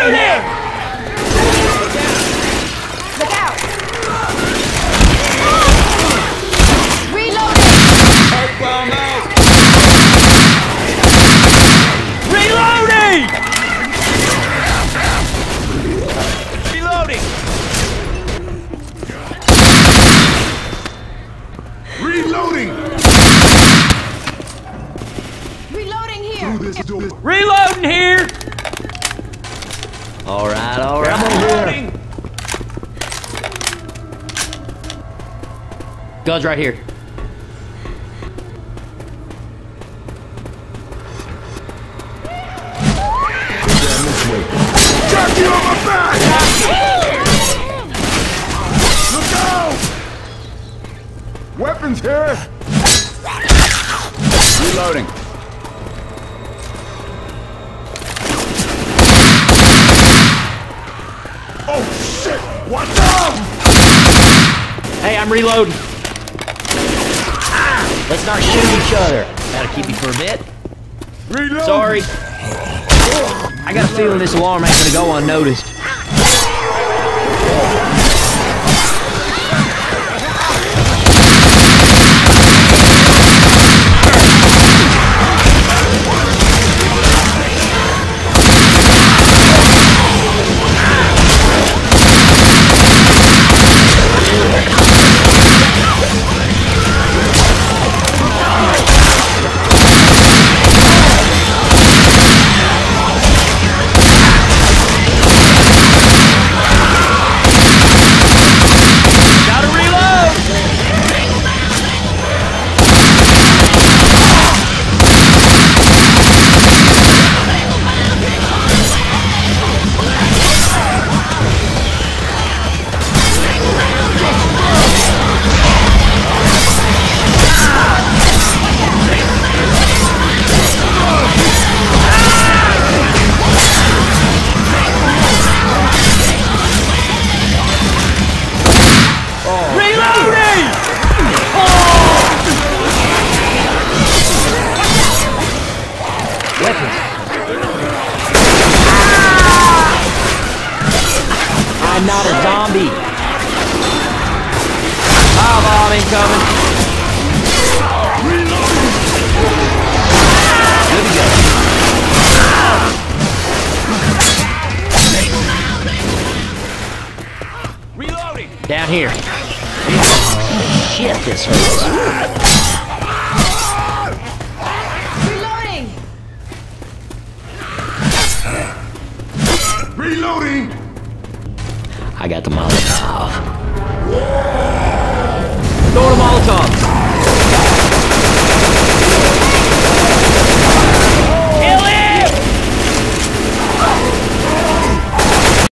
under there! Look out! Reloading here! All right, all Ammo right. here. Reloading! Guns right here. Down this on my back! Look out! Weapons here! Reloading. Shit! Watch out! Hey, I'm reloading. Let's not shoot each other. That'll keep you for a bit. Reload! Sorry. I got a feeling this alarm ain't gonna go unnoticed. I'm not a zombie. Fire bomb incoming. Good to go. Reloading! Down here. Shit, this hurts. Reloading! Reloading! I got the Molotov. Throw the Molotov.